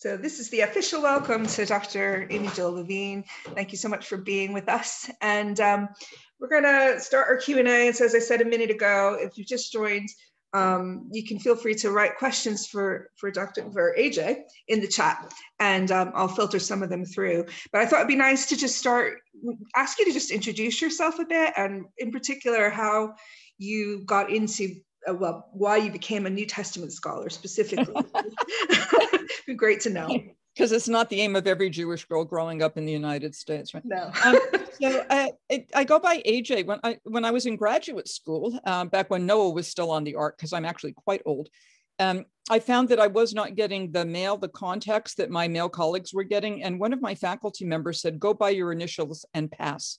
So this is the official welcome to Dr. Amy Jill Levine. Thank you so much for being with us. And um, we're gonna start our Q&A. And so as I said a minute ago, if you've just joined, um, you can feel free to write questions for, for Dr. for AJ in the chat and um, I'll filter some of them through. But I thought it'd be nice to just start, ask you to just introduce yourself a bit and in particular how you got into uh, well, why you became a New Testament scholar specifically. be great to know. Because it's not the aim of every Jewish girl growing up in the United States, right? No. um, so uh, it, I go by AJ. When I when I was in graduate school, um, back when Noah was still on the ark, because I'm actually quite old, um, I found that I was not getting the mail, the context that my male colleagues were getting. And one of my faculty members said, go by your initials and pass.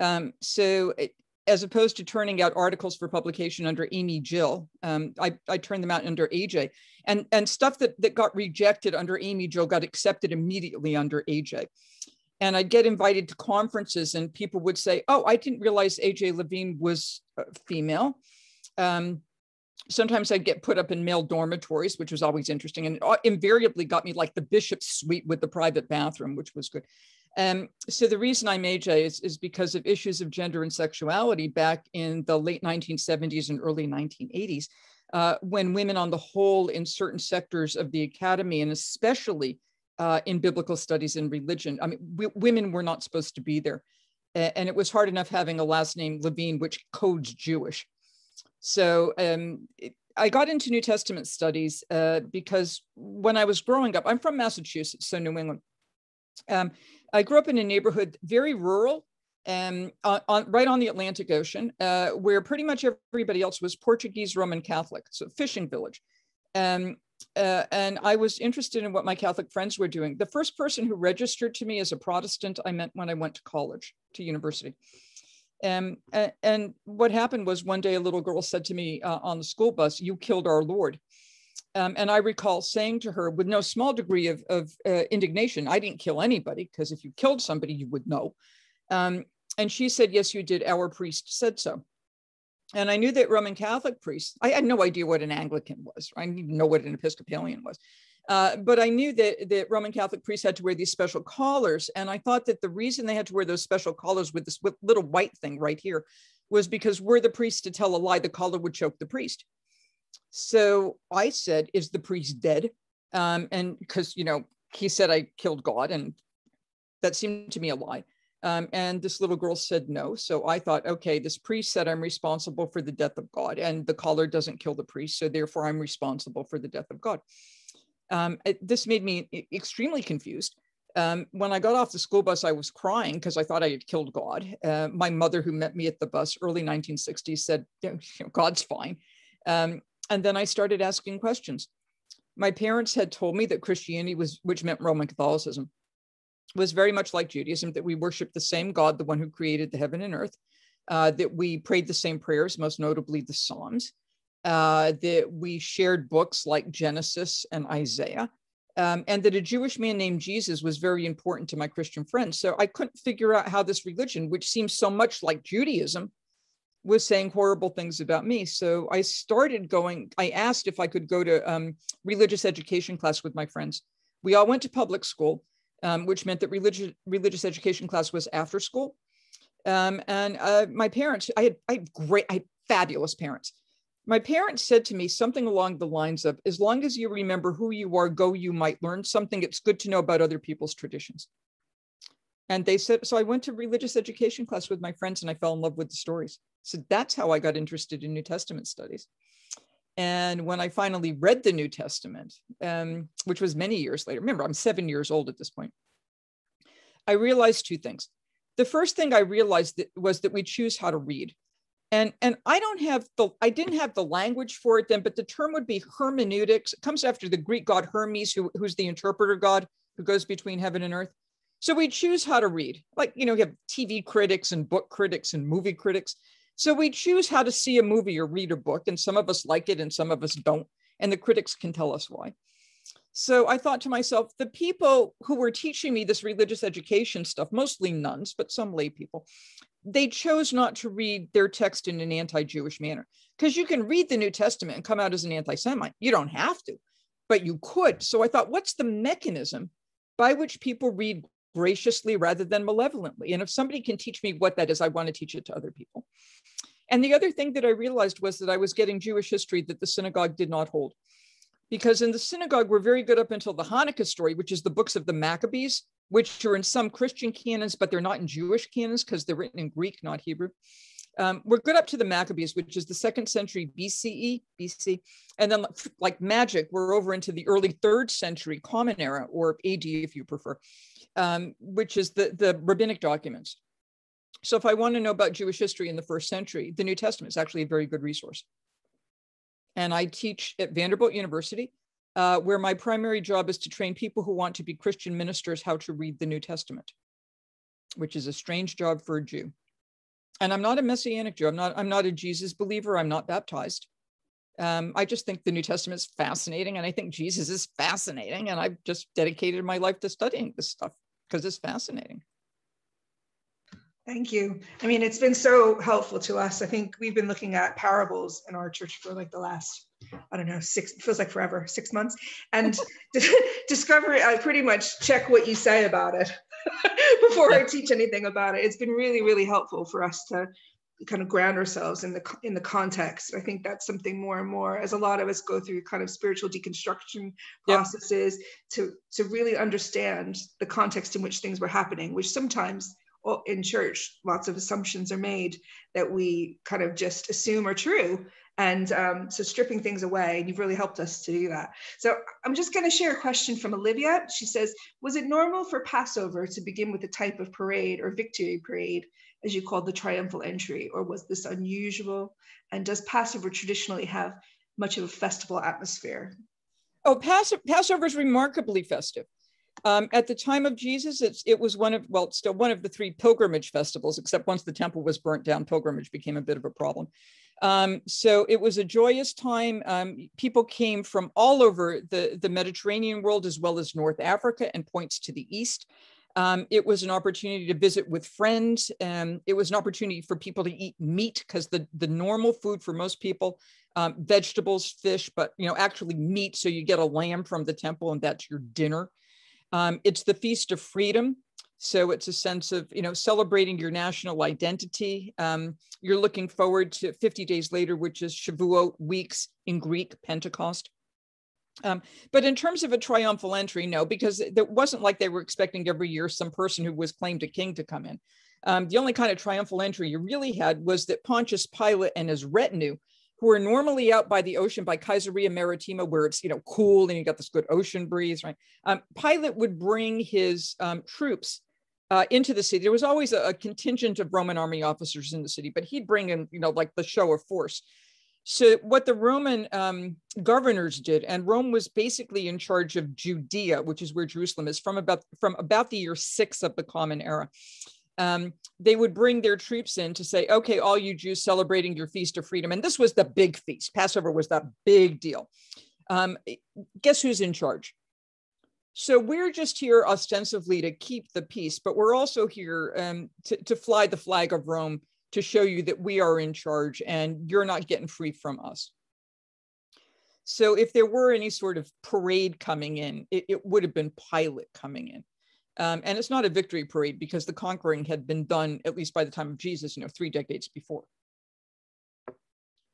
Um, so it, as opposed to turning out articles for publication under Amy Jill, um, I, I turned them out under AJ. And, and stuff that, that got rejected under Amy Jill got accepted immediately under AJ. And I'd get invited to conferences and people would say, oh, I didn't realize AJ Levine was female. Um, sometimes I'd get put up in male dormitories, which was always interesting and invariably got me like the bishop's suite with the private bathroom, which was good. Um, so the reason I'm AJ is, is because of issues of gender and sexuality back in the late 1970s and early 1980s, uh, when women on the whole in certain sectors of the academy, and especially uh, in biblical studies and religion, I mean, women were not supposed to be there. and it was hard enough having a last name Levine, which codes Jewish. So um, it, I got into New Testament studies uh, because when I was growing up, I'm from Massachusetts, so New England. Um, I grew up in a neighborhood very rural, um, on, on, right on the Atlantic Ocean, uh, where pretty much everybody else was Portuguese Roman Catholic, so fishing village. Um, uh, and I was interested in what my Catholic friends were doing. The first person who registered to me as a Protestant, I met when I went to college, to university. Um, and, and what happened was one day a little girl said to me uh, on the school bus, You killed our Lord. Um, and I recall saying to her with no small degree of, of uh, indignation, I didn't kill anybody because if you killed somebody, you would know. Um, and she said, Yes, you did. Our priest said so. And I knew that Roman Catholic priests, I had no idea what an Anglican was. I didn't know what an Episcopalian was. Uh, but I knew that, that Roman Catholic priests had to wear these special collars. And I thought that the reason they had to wear those special collars with this little white thing right here was because were the priest to tell a lie, the collar would choke the priest. So I said, Is the priest dead? Um, and because, you know, he said I killed God, and that seemed to me a lie. Um, and this little girl said no. So I thought, okay, this priest said I'm responsible for the death of God, and the collar doesn't kill the priest. So therefore, I'm responsible for the death of God. Um, it, this made me extremely confused. Um, when I got off the school bus, I was crying because I thought I had killed God. Uh, my mother, who met me at the bus early 1960s, said, God's fine. Um, and then I started asking questions. My parents had told me that Christianity was, which meant Roman Catholicism, was very much like Judaism, that we worship the same God, the one who created the heaven and earth, uh, that we prayed the same prayers, most notably the Psalms, uh, that we shared books like Genesis and Isaiah, um, and that a Jewish man named Jesus was very important to my Christian friends. So I couldn't figure out how this religion, which seems so much like Judaism, was saying horrible things about me. So I started going, I asked if I could go to um, religious education class with my friends. We all went to public school, um, which meant that religious, religious education class was after school. Um, and uh, my parents, I had, I had great, I had fabulous parents. My parents said to me something along the lines of, as long as you remember who you are, go, you might learn something. It's good to know about other people's traditions. And they said, so I went to religious education class with my friends and I fell in love with the stories. So that's how I got interested in New Testament studies. And when I finally read the New Testament, um, which was many years later, remember, I'm seven years old at this point, I realized two things. The first thing I realized that was that we choose how to read. And, and I don't have the, I didn't have the language for it then, but the term would be hermeneutics. It comes after the Greek god Hermes, who, who's the interpreter god who goes between heaven and earth. So we choose how to read. Like, you know, you have TV critics and book critics and movie critics. So we choose how to see a movie or read a book, and some of us like it and some of us don't. And the critics can tell us why. So I thought to myself, the people who were teaching me this religious education stuff, mostly nuns, but some lay people, they chose not to read their text in an anti Jewish manner. Because you can read the New Testament and come out as an anti Semite. You don't have to. but you could. So I thought, what's the mechanism by which people read graciously rather than malevolently? And if somebody can teach me what that is, I want to teach it to other people. And the other thing that I realized was that I was getting Jewish history that the synagogue did not hold. Because in the synagogue, we're very good up until the Hanukkah story, which is the books of the Maccabees, which are in some Christian canons, but they're not in Jewish canons because they're written in Greek, not Hebrew. Um, we're good up to the Maccabees, which is the second century BCE, BC. And then, like magic, we're over into the early third century Common Era, or AD if you prefer, um, which is the, the rabbinic documents. So, if I want to know about Jewish history in the first century, the New Testament is actually a very good resource. And I teach at Vanderbilt University, uh, where my primary job is to train people who want to be Christian ministers how to read the New Testament, which is a strange job for a Jew and I'm not a messianic Jew. I'm not. I'm not a Jesus believer. I'm not baptized. Um, I just think the New Testament is fascinating, and I think Jesus is fascinating, and I've just dedicated my life to studying this stuff because it's fascinating. Thank you. I mean, it's been so helpful to us. I think we've been looking at parables in our church for like the last, I don't know, six, feels like forever, six months. And discover, I pretty much check what you say about it before I teach anything about it. It's been really, really helpful for us to kind of ground ourselves in the in the context. I think that's something more and more as a lot of us go through kind of spiritual deconstruction processes yep. to to really understand the context in which things were happening, which sometimes in church lots of assumptions are made that we kind of just assume are true and um, so stripping things away, and you've really helped us to do that. So I'm just going to share a question from Olivia. She says, Was it normal for Passover to begin with a type of parade or victory parade, as you called the triumphal entry, or was this unusual? And does Passover traditionally have much of a festival atmosphere? Oh, Passover is remarkably festive. Um, at the time of Jesus, it was one of, well, still one of the three pilgrimage festivals, except once the temple was burnt down, pilgrimage became a bit of a problem. Um, so it was a joyous time. Um, people came from all over the, the Mediterranean world as well as North Africa and points to the east. Um, it was an opportunity to visit with friends. Um, it was an opportunity for people to eat meat because the, the normal food for most people, um, vegetables, fish, but you know actually meat. So you get a lamb from the temple and that's your dinner. Um, it's the Feast of Freedom. So it's a sense of, you know, celebrating your national identity. Um, you're looking forward to 50 days later, which is Shavuot weeks in Greek, Pentecost. Um, but in terms of a triumphal entry, no, because it wasn't like they were expecting every year some person who was claimed a king to come in. Um, the only kind of triumphal entry you really had was that Pontius Pilate and his retinue, who are normally out by the ocean by Caesarea Maritima, where it's you know cool and you got this good ocean breeze, right? Um, Pilate would bring his um, troops uh, into the city. There was always a, a, contingent of Roman army officers in the city, but he'd bring in, you know, like the show of force. So what the Roman um, governors did, and Rome was basically in charge of Judea, which is where Jerusalem is, from about from about the year six of the Common Era. Um, they would bring their troops in to say, okay, all you Jews celebrating your feast of freedom. And this was the big feast. Passover was that big deal. Um, guess who's in charge? So we're just here ostensibly to keep the peace, but we're also here um, to, to fly the flag of Rome to show you that we are in charge and you're not getting free from us. So if there were any sort of parade coming in, it, it would have been Pilate coming in. Um, and it's not a victory parade because the conquering had been done, at least by the time of Jesus, you know, three decades before.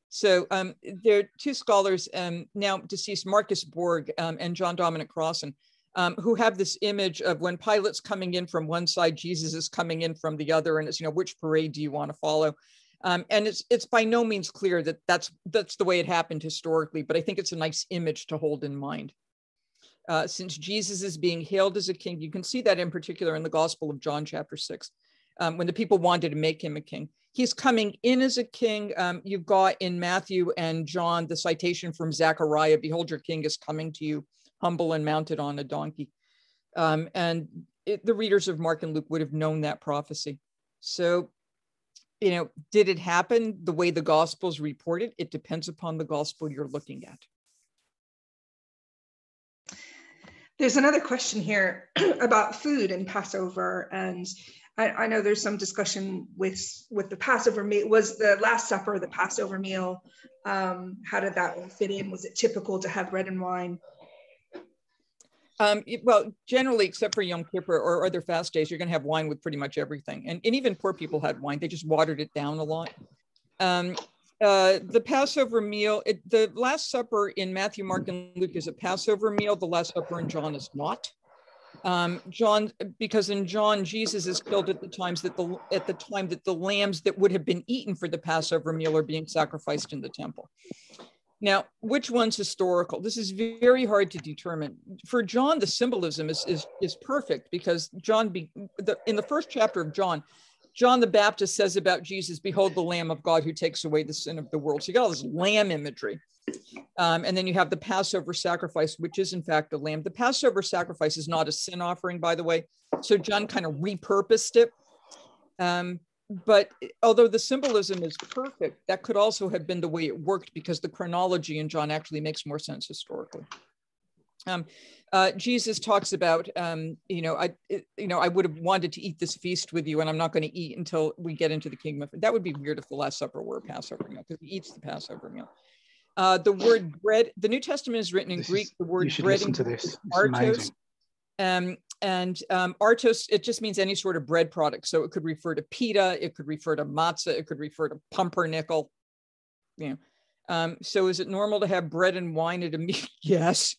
So um, there are two scholars, um, now deceased Marcus Borg um, and John Dominic Crossan, um, who have this image of when Pilate's coming in from one side, Jesus is coming in from the other, and it's you know which parade do you want to follow? Um, and it's it's by no means clear that that's that's the way it happened historically, but I think it's a nice image to hold in mind. Uh, since Jesus is being hailed as a king, you can see that in particular in the Gospel of John, chapter six, um, when the people wanted to make him a king. He's coming in as a king. Um, you've got in Matthew and John the citation from Zechariah, "Behold, your king is coming to you." Humble and mounted on a donkey. Um, and it, the readers of Mark and Luke would have known that prophecy. So, you know, did it happen the way the Gospels reported? It depends upon the Gospel you're looking at. There's another question here about food and Passover, and I, I, know there's some discussion with with the Passover meal. Was the Last Supper the Passover meal? Um, how did that fit in? Was it typical to have bread and wine Um, well, generally, except for Yom Kippur or other fast days, you're going to have wine with pretty much everything. And, and even poor people had wine. They just watered it down a lot. Um, uh, the Passover meal, it, the Last Supper in Matthew, Mark, and Luke is a Passover meal. The Last Supper in John is not. Um, John, because in John, Jesus is killed at the times that the at the time that the lambs that would have been eaten for the Passover meal are being sacrificed in the temple. Now, which one's historical? This is very hard to determine. For John, the symbolism is, is, is perfect because John, be, the, in the first chapter of John, John the Baptist says about Jesus, Behold the Lamb of God who takes away the sin of the world. So you got all this lamb imagery. Um, and then you have the Passover sacrifice, which is in fact a lamb. The Passover sacrifice is not a sin offering, by the way. So John kind of repurposed it. Um, but although the symbolism is perfect, that could also have been the way it worked because the chronology in John actually makes more sense historically. Um, uh, Jesus talks about, um, you know, I, it, you know, I would have wanted to eat this feast with you, and I'm not going to eat until we get into the kingdom. Of, that would be weird if the Last Supper were a Passover meal because he eats the Passover meal. Uh, the word bread, the New Testament is written in this Greek. Is, the word bread listen to this. artos. Um, and um, artos, it just means any sort of bread product. So it could refer to pita, it could refer to matzah, it could refer to pumpernickel. You know. Um, so is it normal to have bread and wine at a meal? yes.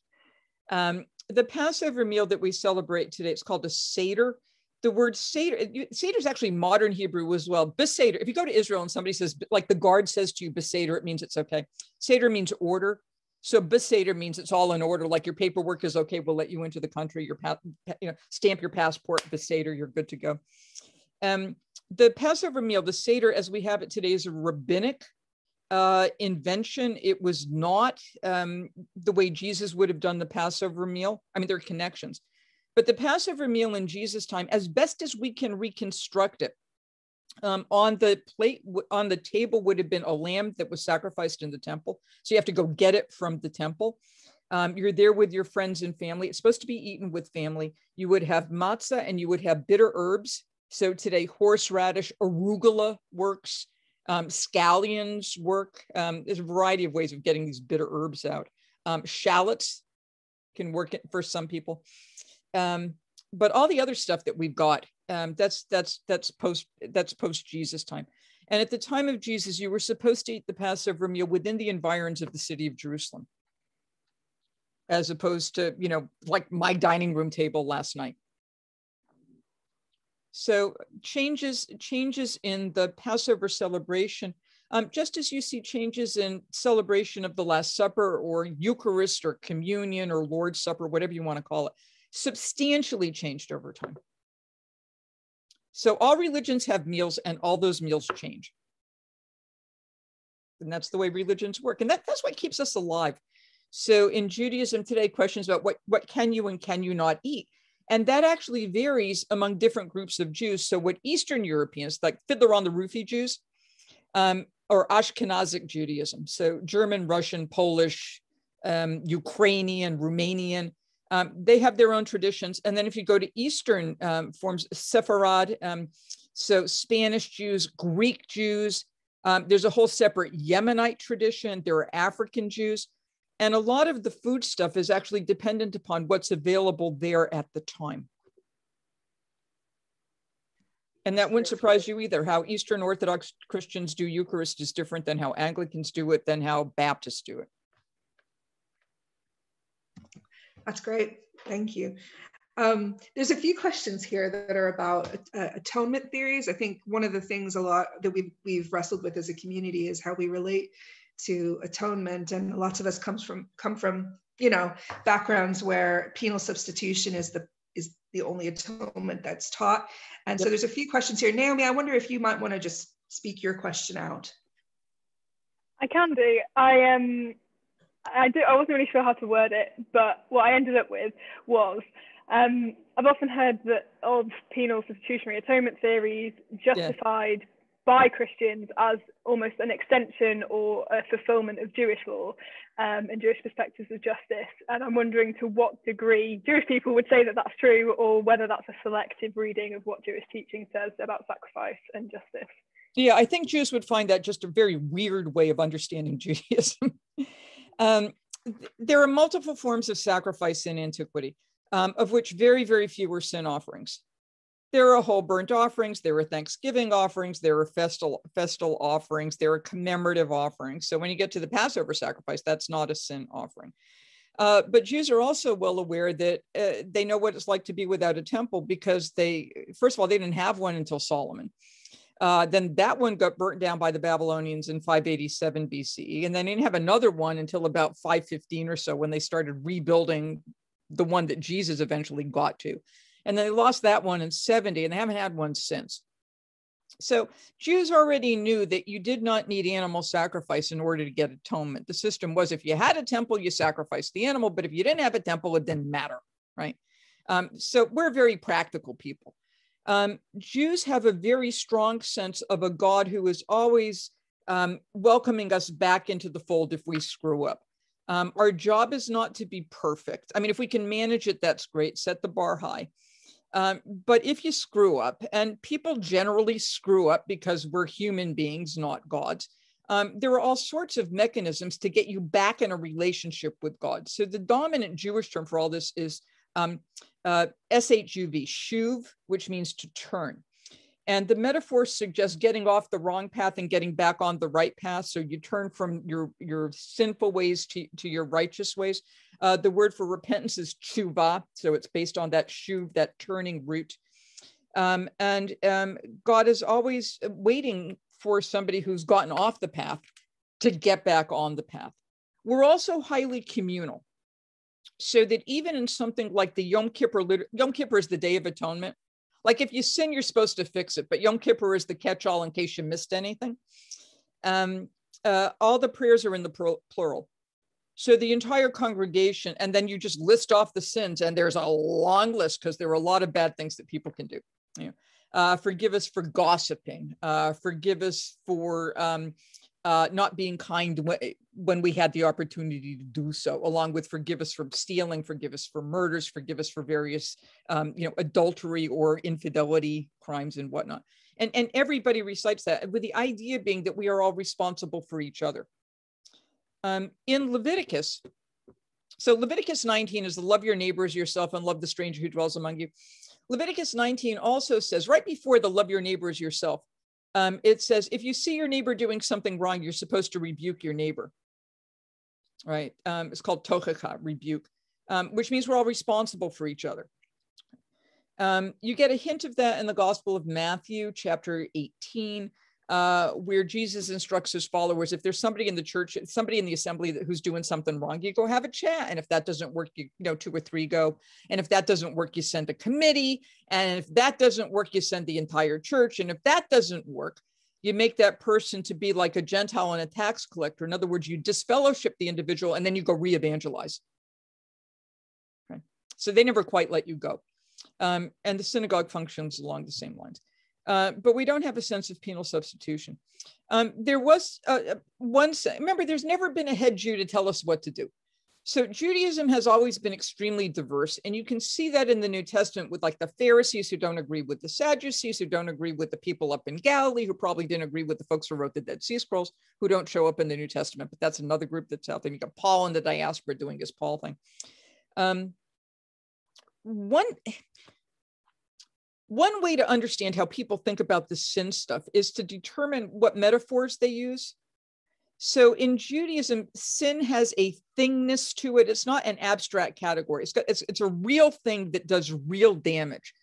Um, the Passover meal that we celebrate today, it's called a Seder. The word Seder, Seder is actually modern Hebrew as well. Beseder, if you go to Israel and somebody says, like the guard says to you, Beseder, it means it's okay. Seder means order. So Beseder means it's all in order. Like your paperwork is okay. We'll let you into the country. Your you know, stamp your passport. Beseder, you're good to go. Um, the Passover meal, the Seder as we have it today, is a rabbinic uh, invention. It was not um, the way Jesus would have done the Passover meal. I mean, there are connections, but the Passover meal in Jesus' time, as best as we can reconstruct it, um, on the plate on the table would have been a lamb that was sacrificed in the temple. So you have to go get it from the temple. Um, you're there with your friends and family. It's supposed to be eaten with family. You would have matzah and you would have bitter herbs. So today, horseradish, arugula works, um, scallions work. Um, there's a variety of ways of getting these bitter herbs out. Um, shallots can work for some people. Um, but all the other stuff that we've got um, that's that's that's post that's post Jesus time. And at the time of Jesus, you were supposed to eat the Passover meal within the environs of the city of Jerusalem, as opposed to you know like my dining room table last night. So changes changes in the Passover celebration, um, just as you see changes in celebration of the Last Supper or Eucharist or communion or Lord's Supper, whatever you want to call it, substantially changed over time. So all religions have meals and all those meals change. And that's the way religions work. And that, that's what keeps us alive. So in Judaism today, questions about what, what can you and can you not eat? And that actually varies among different groups of Jews. So what Eastern Europeans, like Fiddler on the Roofie Jews, um, or Ashkenazic Judaism, so German, Russian, Polish, um, Ukrainian, Romanian, um, they have their own traditions. And then if you go to Eastern um, forms, Sepharad, um, so Spanish Jews, Greek Jews, um, there's a whole separate Yemenite tradition. There are African Jews. And a lot of the food stuff is actually dependent upon what's available there at the time. And that wouldn't surprise you either. How Eastern Orthodox Christians do Eucharist is different than how Anglicans do it, than how Baptists do it. That's great. Thank you. Um, there's a few questions here that are about uh, atonement theories. I think one of the things a lot that we've, we've wrestled with as a community is how we relate to atonement. And lots of us comes from come from you know backgrounds where penal substitution is the is the only atonement that's taught. And so there's a few questions here. Naomi, I wonder if you might want to just speak your question out. I can do. I um I do. I wasn't really sure how to word it, but what I ended up with was um, I've often heard that old penal substitutionary atonement theories justified yeah. by Christians as almost an extension or a fulfillment of Jewish law um, and Jewish perspectives of justice. And I'm wondering to what degree Jewish people would say that that's true, or whether that's a selective reading of what Jewish teaching says about sacrifice and justice. Yeah, I think Jews would find that just a very weird way of understanding Judaism. Um, there are multiple forms of sacrifice in antiquity. um, of which very, very few were sin offerings. There are whole burnt offerings, there are Thanksgiving offerings, there are festal, festal offerings, there are commemorative offerings. So when you get to the Passover sacrifice, that's not a sin offering. Uh, but Jews are also well aware that uh, they know what it's like to be without a temple because they, first of all, they didn't have one until Solomon. Uh, then that one got burnt down by the Babylonians in 587 BCE. And then they didn't have another one until about 515 or so when they started rebuilding the one that Jesus eventually got to. And then they lost that one in 70 and they haven't had one since. So Jews already knew that you did not need animal sacrifice in order to get atonement. The system was if you had a temple, you sacrificed the animal, but if you didn't have a temple, it didn't matter, right? Um, so we're very practical people. Um, Jews have a very strong sense of a God who is always um, welcoming us back into the fold if we screw up. Um, our job is not to be perfect. I mean, if we can manage it, that's great. Set the bar high. Um, but if you screw up, and people generally screw up because we're human beings, not gods, um, there are all sorts of mechanisms to get you back in a relationship with God. So the dominant Jewish term for all this is um, uh, SHUV, shuv, which means to turn. And the metaphor suggests getting off the wrong path and getting back on the right path. So you turn from your, your sinful ways to, to your righteous ways. Uh, the word for repentance is tshuva. So it's based on that shuv, that turning root. Um, and um, God is always waiting for somebody who's gotten off the path to get back on the path. We're also highly communal. So that even in something like the Yom Kippur, Yom Kippur is the Day of Atonement. Like if you sin, you're supposed to fix it, but Yom Kippur is the catch-all in case you missed anything. Um, uh, all the prayers are in the plural. So the entire congregation, and then you just list off the sins, and there's a long list because there are a lot of bad things that people can do. You know, uh, forgive us for gossiping. Uh, forgive us for um, uh, not being kind when we had the opportunity to do so, along with forgive us for stealing, forgive us for murders, forgive us for various, um, you know, adultery or infidelity crimes and whatnot. And, and everybody recites that with the idea being that we are all responsible for each other. Um, in Leviticus, so Leviticus 19 is the love your neighbors yourself and love the stranger who dwells among you. Leviticus 19 also says, right before the love your neighbors yourself, um, it says, if you see your neighbor doing something wrong, you're supposed to rebuke your neighbor. Right? Um, it's called tochacha, rebuke, um, which means we're all responsible for each other. Um, you get a hint of that in the Gospel of Matthew, chapter 18, uh, where Jesus instructs his followers if there's somebody in the church, somebody in the assembly that, who's doing something wrong, you go have a chat. And if that doesn't work, you, you know, two or three go. And if that doesn't work, you send a committee. And if that doesn't work, you send the entire church. And if that doesn't work, you make that person to be like a Gentile and a tax collector. In other words, you disfellowship the individual and then you go re evangelize. Okay. So they never quite let you go. Um, and the synagogue functions along the same lines. Uh, but we don't have a sense of penal substitution. Um, there was uh, uh one, remember, there's never been a head Jew to tell us what to do. So Judaism has always been extremely diverse. And you can see that in the New Testament with like the Pharisees who don't agree with the Sadducees, who don't agree with the people up in Galilee, who probably didn't agree with the folks who wrote the Dead Sea Scrolls, who don't show up in the New Testament. But that's another group that's out there. You got Paul in the diaspora doing his Paul thing. Um, one, one way to understand how people think about the sin stuff is to determine what metaphors they use. So in Judaism, sin has a thingness to it. It's not an abstract category. It's, got, it's, it's a real thing that does real damage.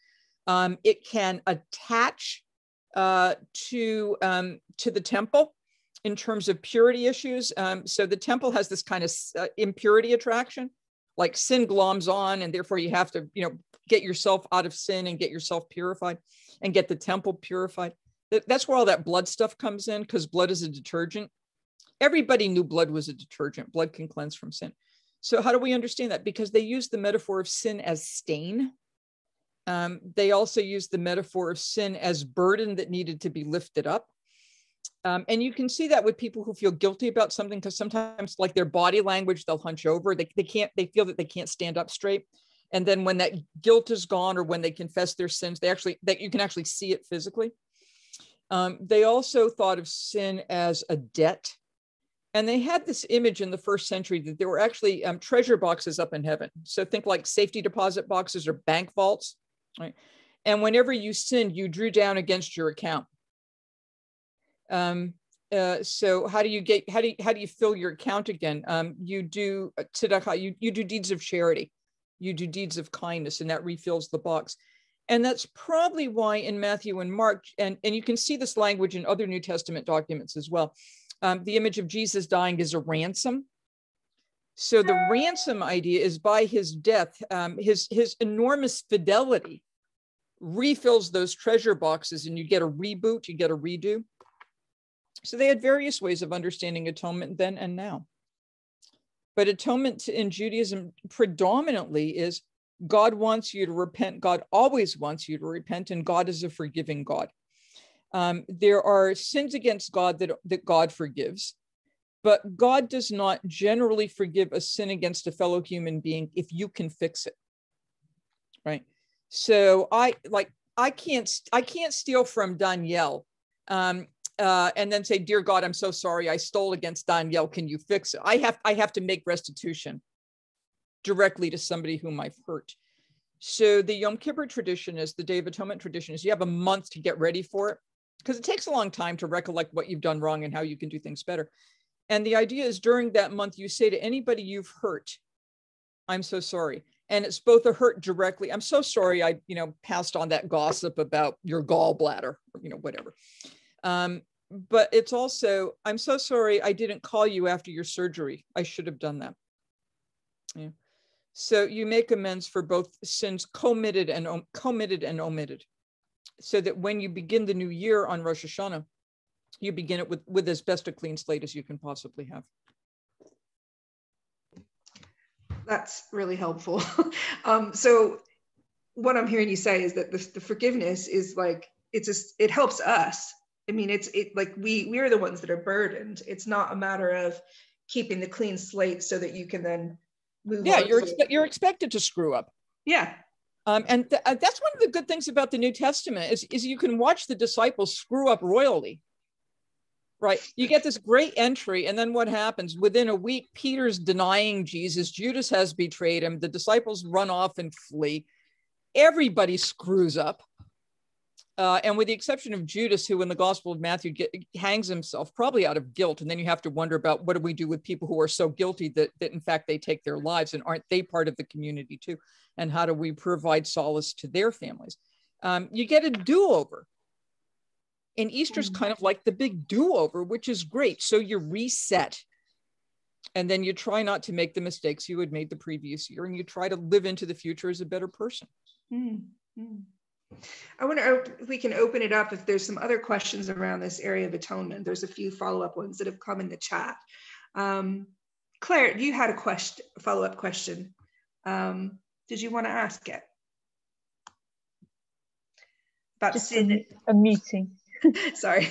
Um, it can attach uh, to, um, to the temple in terms of purity issues. Um, so the temple has this kind of uh, impurity attraction, like sin gloms on, and therefore you have to, you know, get yourself out of sin and get yourself purified and get the temple purified. That's where all that blood stuff comes in because blood is a detergent. Everybody knew blood was a detergent. Blood can cleanse from sin. So, how do we understand that? Because they use the metaphor of sin as stain. Um, they also use the metaphor of sin as burden that needed to be lifted up. Um, and you can see that with people who feel guilty about something because sometimes, like their body language, they'll hunch over. They, they can't, they feel that they can't stand up straight and then when that guilt is gone or when they confess their sins they actually that you can actually see it physically um, they also thought of sin as a debt And they had this image in the first century that there were actually um, treasure boxes up in heaven. So think like safety deposit boxes or bank vaults, right? And whenever you sinned, you drew down against your account. Um, uh, so how do you get how do you how do you fill your account again? Um, you do uh, tzedakah, you you do deeds of charity, you do deeds of kindness, and that refills the box. And that's probably why in Matthew and Mark, and, and you can see this language in other New Testament documents as well. Um, the image of Jesus dying is a ransom. So the ransom idea is by his death, um, his, his enormous fidelity refills those treasure boxes and you get a reboot, you get a redo. So they had various ways of understanding atonement then and now. But atonement in Judaism predominantly is God wants you to repent. God always wants you to repent, and God is a forgiving God. Um, there are sins against God that, that God forgives, but God does not generally forgive a sin against a fellow human being if you can fix it. Right. So I like I can't I can't steal from Danielle um, uh, and then say, "Dear God, I'm so sorry. I stole against Danielle. Can you fix it?" I have I have to make restitution directly to somebody whom I've hurt. So the Yom Kippur tradition is the Day of Atonement tradition is you have a month to get ready for it because it takes a long time to recollect what you've done wrong and how you can do things better. And the idea is during that month, you say to anybody you've hurt, I'm so sorry. And it's both a hurt directly. I'm so sorry I, you know, passed on that gossip about your gallbladder, or, you know, whatever. Um, but it's also, I'm so sorry I didn't call you after your surgery. I should have done that. Yeah. So you make amends for both sins committed and committed and omitted, so that when you begin the new year on Rosh Hashanah, you begin it with, with as best a clean slate as you can possibly have. That's really helpful. um, so what I'm hearing you say is that the, the forgiveness is like it's just it helps us. I mean, it's it like we we are the ones that are burdened. It's not a matter of keeping the clean slate so that you can then move. yeah you're expe- you're expected to screw up. Yeah. Um, and th- uh, that's one of the good things about the new testament is, is you can watch the disciples screw up royally. Right? You get this great entry and then what happens? Within a week peter's denying jesus judas has betrayed him the disciples run off and flee. Everybody screws up uh, and with the exception of Judas, who in the Gospel of Matthew get, hangs himself, probably out of guilt. And then you have to wonder about what do we do with people who are so guilty that, that in fact they take their lives and aren't they part of the community too? And how do we provide solace to their families? Um, you get a do over. And Easter's mm-hmm. kind of like the big do over, which is great. So you reset. And then you try not to make the mistakes you had made the previous year and you try to live into the future as a better person. Mm-hmm. I wonder if we can open it up if there's some other questions around this area of atonement. There's a few follow-up ones that have come in the chat. Um, Claire, you had a question, follow-up question. Um, did you want to ask it? About just sin. A, a meeting. Sorry.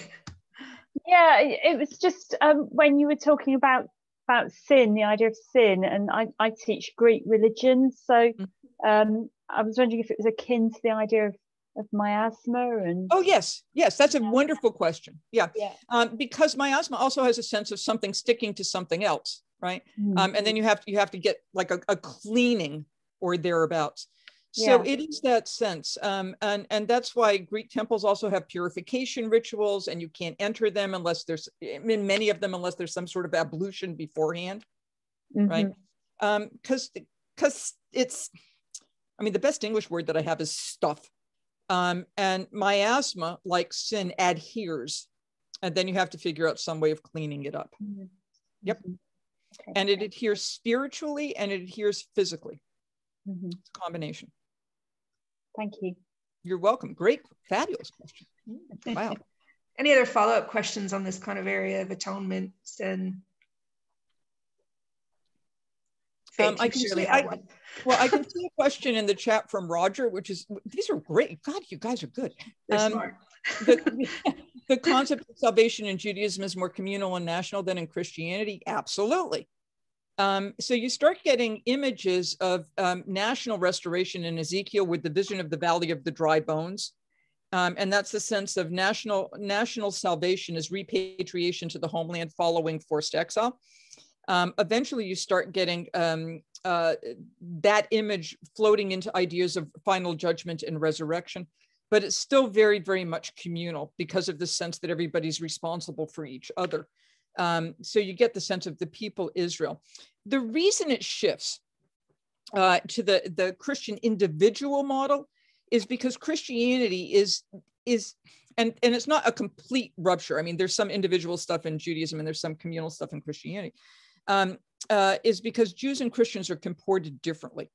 Yeah, it was just um, when you were talking about about sin, the idea of sin, and I, I teach Greek religion, so mm. um, I was wondering if it was akin to the idea of of miasma and oh yes yes that's a wonderful question yeah, yeah. Um, because miasma also has a sense of something sticking to something else right mm-hmm. um, and then you have to you have to get like a, a cleaning or thereabouts so yeah. it is that sense um, and and that's why greek temples also have purification rituals and you can't enter them unless there's in many of them unless there's some sort of ablution beforehand mm-hmm. right because um, because it's i mean the best english word that i have is stuff um, and miasma, like sin, adheres. And then you have to figure out some way of cleaning it up. Mm-hmm. Yep. Okay. And it adheres spiritually and it adheres physically. Mm-hmm. It's a combination. Thank you. You're welcome. Great, fabulous question. Wow. Any other follow up questions on this kind of area of atonement, sin? Um, I can see, I, well, I can see a question in the chat from Roger, which is these are great. God, you guys are good. Um, the, the concept of salvation in Judaism is more communal and national than in Christianity. Absolutely. Um, so you start getting images of um, national restoration in Ezekiel with the vision of the valley of the dry bones. Um, and that's the sense of national national salvation is repatriation to the homeland following forced exile. Um, eventually, you start getting um, uh, that image floating into ideas of final judgment and resurrection, but it's still very, very much communal because of the sense that everybody's responsible for each other. Um, so you get the sense of the people Israel. The reason it shifts uh, to the, the Christian individual model is because Christianity is is and and it's not a complete rupture. I mean, there's some individual stuff in Judaism and there's some communal stuff in Christianity. Um, uh, is because Jews and Christians are comported differently.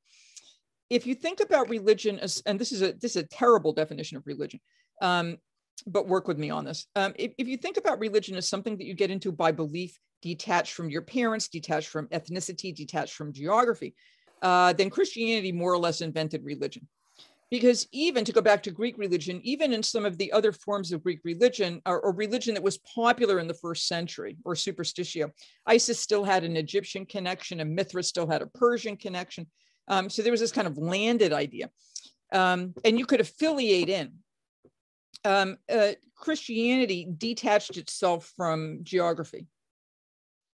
If you think about religion as, and this is a this is a terrible definition of religion, um, but work with me on this. Um, if, if you think about religion as something that you get into by belief, detached from your parents, detached from ethnicity, detached from geography, uh, then Christianity more or less invented religion because even to go back to Greek religion, even in some of the other forms of Greek religion or, or, religion that was popular in the first century or superstitio, Isis still had an Egyptian connection and Mithra still had a Persian connection. Um, so there was this kind of landed idea. Um, and you could affiliate in. Um, uh, Christianity detached itself from geography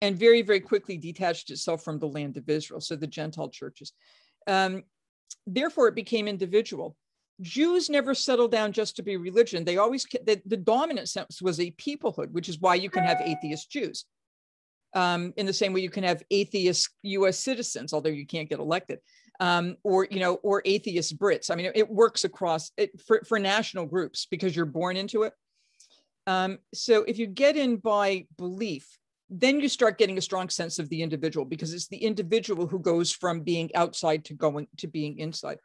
and very, very quickly detached itself from the land of Israel, so the Gentile churches. Um, therefore it became individual. Jews never settled down just to be religion. They always, the, the dominant sense was a peoplehood, which is why you can have atheist Jews. Um, in the same way you can have atheist US citizens, although you can't get elected, um, or, you know, or atheist Brits. I mean, it, works across it for, for national groups because you're born into it. Um, so if you get in by belief, then you start getting a strong sense of the individual because it's the individual who goes from being outside to going to being inside.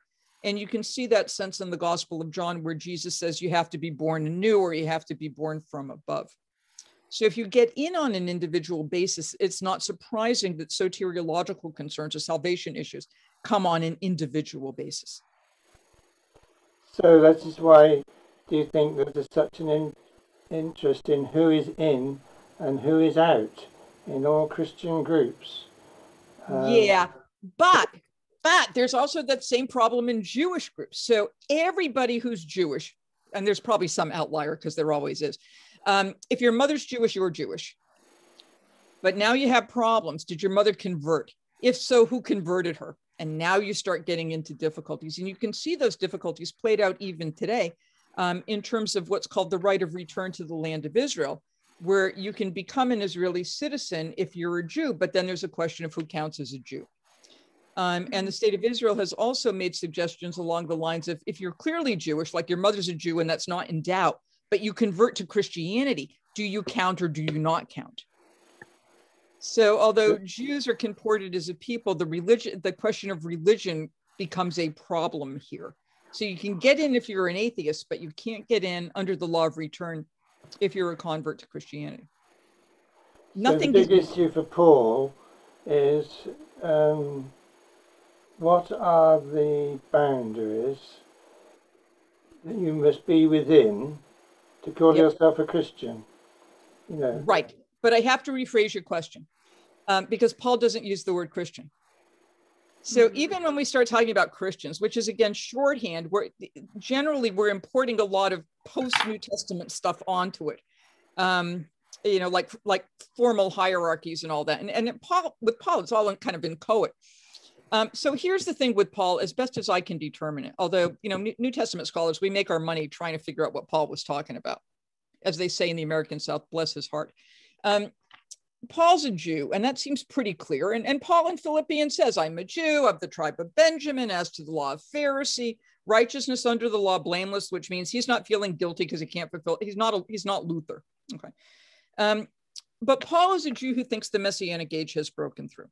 And you can see that sense in the Gospel of John, where Jesus says you have to be born anew or you have to be born from above. So if you get in on an individual basis, it's not surprising that soteriological concerns or salvation issues come on an individual basis. So that is why do you think that there's such an in, interest in who is in and who is out in all Christian groups. Um, yeah, but but there's also that same problem in Jewish groups. So everybody who's Jewish, and there's probably some outlier because there always is. Um, if your mother's Jewish, you're Jewish. But now you have problems. Did your mother convert? If so, who converted her? And now you start getting into difficulties. And you can see those difficulties played out even today um, in terms of what's called the right of return to the land of Israel where you can become an Israeli citizen if you're a Jew, but then there's a question of who counts as a Jew. Um, and the state of Israel has also made suggestions along the lines of if you're clearly Jewish, like your mother's a Jew and that's not in doubt, but you convert to Christianity, do you count or do you not count? So, although Jews are comported as a people, the religion, the question of religion becomes a problem here. So you can get in if you're an atheist, but you can't get in under the law of return if you're a convert to Christianity. Nothing. So the big issue for Paul is um, what are the boundaries that you must be within to call yep. yourself a Christian? You know. Right, but I have to rephrase your question um, because Paul doesn't use the word Christian. So mm-hmm. even when we start talking about Christians, which is again shorthand, we're generally we're importing a lot of post New Testament stuff onto it. Um, you know, like like formal hierarchies and all that. And and Paul with Paul, it's all kind of inchoate. Um, so here's the thing with Paul, as best as I can determine it. Although you know, New, New Testament scholars, we make our money trying to figure out what Paul was talking about, as they say in the American South. Bless his heart. Um, Paul's a Jew, and that seems pretty clear. And, and Paul in Philippians says, I'm a Jew of the tribe of Benjamin, as to the law of Pharisee, righteousness under the law, blameless, which means he's not feeling guilty because he can't fulfill, he's not, a, he's not Luther. Okay. Um, but Paul is a Jew who thinks the Messianic age has broken through.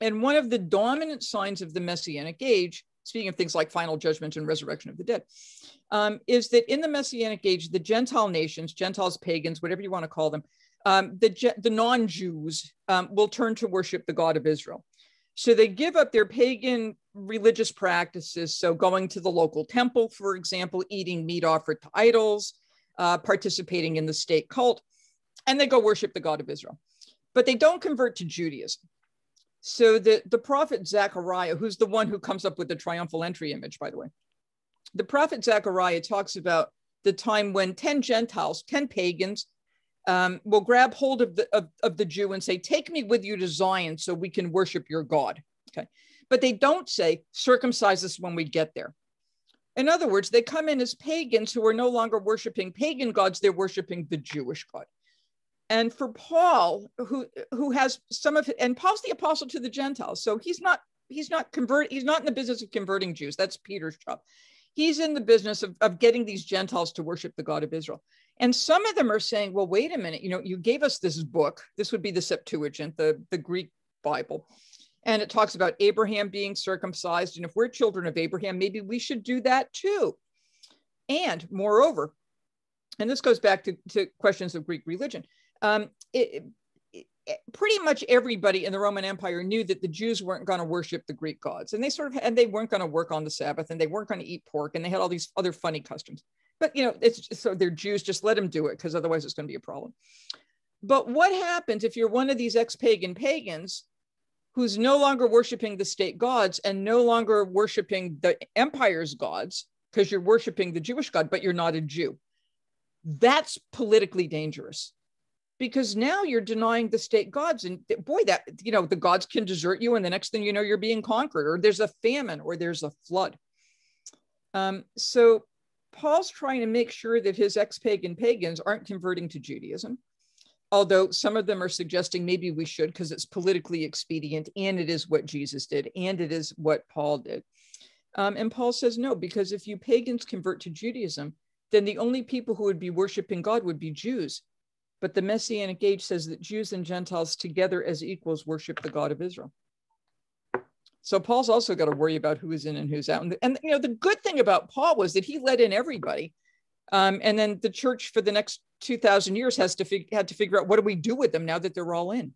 And one of the dominant signs of the Messianic age, speaking of things like final judgment and resurrection of the dead, um, is that in the Messianic age, the Gentile nations, Gentiles, pagans, whatever you want to call them, um, the, the non Jews um, will turn to worship the God of Israel. So they give up their pagan religious practices. So going to the local temple, for example, eating meat offered to idols, uh, participating in the state cult, and they go worship the God of Israel. But they don't convert to Judaism. So the, the prophet Zechariah, who's the one who comes up with the triumphal entry image, by the way, the prophet Zechariah talks about the time when 10 Gentiles, 10 pagans, um, will grab hold of the, of, of the Jew and say, Take me with you to Zion so we can worship your God. Okay. But they don't say, Circumcise us when we get there. In other words, they come in as pagans who are no longer worshiping pagan gods, they're worshiping the Jewish God. And for Paul, who, who has some of and Paul's the apostle to the Gentiles. So he's not he's not convert he's not in the business of converting Jews. That's Peter's job. He's in the business of, of getting these Gentiles to worship the God of Israel. And some of them are saying, well, wait a minute, you know, you gave us this book. This would be the Septuagint, the, the Greek Bible. And it talks about Abraham being circumcised. And if we're children of Abraham, maybe we should do that too. And moreover, and this goes back to, to questions of Greek religion, um, it, it, pretty much everybody in the Roman Empire knew that the Jews weren't going to worship the Greek gods. And they sort of, and they weren't going to work on the Sabbath and they weren't going to eat pork and they had all these other funny customs but you know it's so they're jews just let them do it because otherwise it's going to be a problem. But what happens if you're one of these ex-pagan pagans who's no longer worshiping the state gods and no longer worshiping the empire's gods because you're worshiping the jewish god but you're not a jew? That's politically dangerous because now you're denying the state gods and boy that you know the gods can desert you and the next thing you know you're being conquered or there's a famine or there's a flood. Um, so Paul's trying to make sure that his ex pagan pagans aren't converting to Judaism, although some of them are suggesting maybe we should because it's politically expedient and it is what Jesus did and it is what Paul did. Um, and Paul says no, because if you pagans convert to Judaism, then the only people who would be worshiping God would be Jews. But the Messianic age says that Jews and Gentiles together as equals worship the God of Israel. So Paul's also got to worry about who's in and who's out. And, and you know, the good thing about Paul was that he let in everybody. Um, and then the church for the next 2000 years has to fig- had to figure out what do we do with them now that they're all in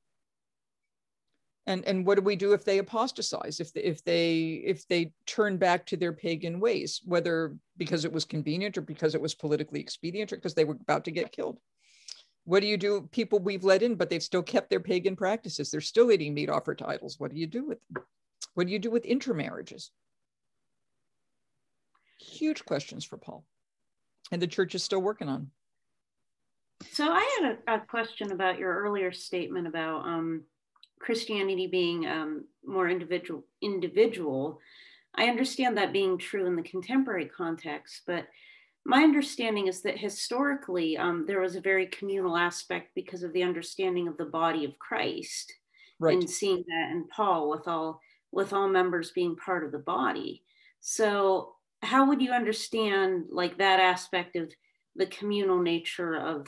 and and what do we do if they apostatize if they, if they if they turn back to their pagan ways whether because it was convenient or because it was politically expedient or because they were about to get killed what do you do people we've let in but they've still kept their pagan practices they're still eating meat offered to idols what do you do with them what do you do with intermarriages? Huge questions for Paul. And the church is still working on. So I had a, a question about your earlier statement about um, Christianity being um, more individual. Individual, I understand that being true in the contemporary context, but my understanding is that historically um, there was a very communal aspect because of the understanding of the body of Christ, right. and seeing that in Paul with all with all members being part of the body. So, how would you understand like that aspect of the communal nature of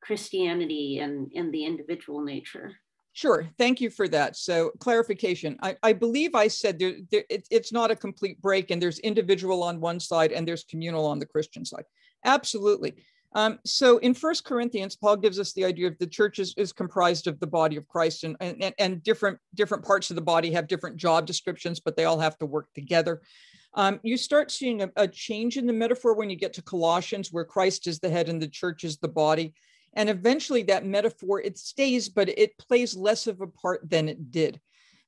Christianity and, and the individual nature? Sure. Thank you for that. So, clarification I, I believe I said there, there, it, it's not a complete break, and there's individual on one side and there's communal on the Christian side. Absolutely. Um, so in First Corinthians, Paul gives us the idea of the church is, is comprised of the body of Christ, and, and, and different different parts of the body have different job descriptions, but they all have to work together. Um, you start seeing a, a change in the metaphor when you get to Colossians, where Christ is the head and the church is the body. And eventually that metaphor, it stays, but it plays less of a part than it did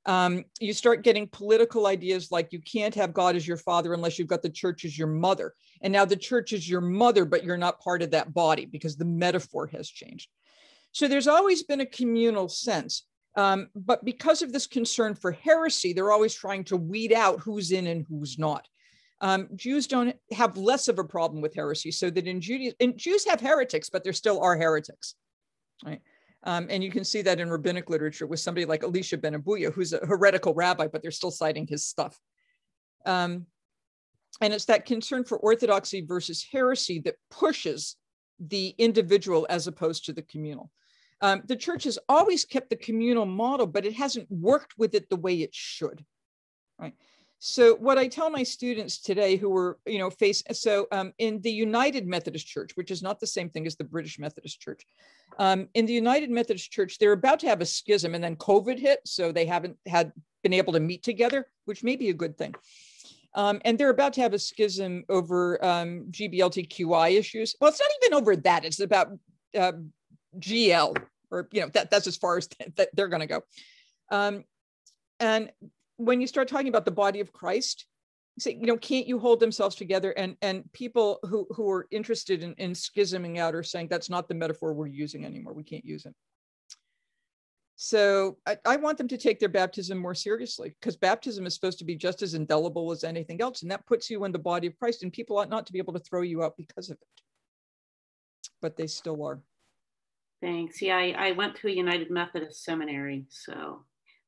um, you start getting political ideas like you can't have God as your father unless you've got the church as your mother. And now the church is your mother, but you're not part of that body because the metaphor has changed. So there's always been a communal sense. Um, but because of this concern for heresy, they're always trying to weed out who's in and who's not. Um, Jews don't have less of a problem with heresy, so that in Judaism, and Jews have heretics, but there still are heretics. Right? Um, and you can see that in rabbinic literature with somebody like Elisha ben Abuya, who's a heretical rabbi, but they're still citing his stuff. Um, and it's that concern for orthodoxy versus heresy that pushes the individual as opposed to the communal. Um, the church has always kept the communal model, but it hasn't worked with it the way it should. Right. So what I tell my students today who were, you know, face so um, in the United Methodist Church, which is not the same thing as the British Methodist Church, um, in the United Methodist Church, they're about to have a schism, and then COVID hit, so they haven't had been able to meet together, which may be a good thing. Um, and they're about to have a schism over um, GBLTQI issues. Well, it's not even over that; it's about uh, GL, or you know, that that's as far as th- they're going to go. Um, and when you start talking about the body of Christ, you say, you know, can't you hold themselves together? And and people who who are interested in, in schisming out are saying that's not the metaphor we're using anymore. We can't use it. So I, I want them to take their baptism more seriously because baptism is supposed to be just as indelible as anything else. And that puts you in the body of Christ, and people ought not to be able to throw you out because of it. But they still are. Thanks. Yeah, I, I went to a United Methodist seminary, so